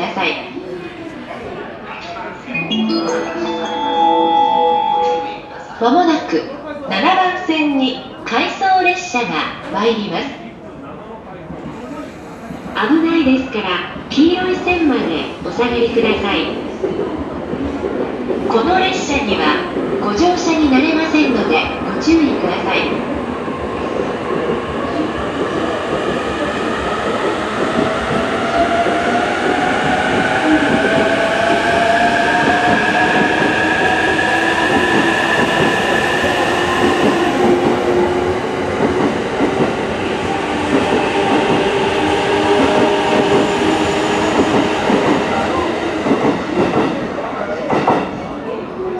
ださい。まもなく7番線に回送列車が参ります。危ないですから黄色い線までお下がりください。この列車にはご乗車になれませんのでご注意ください。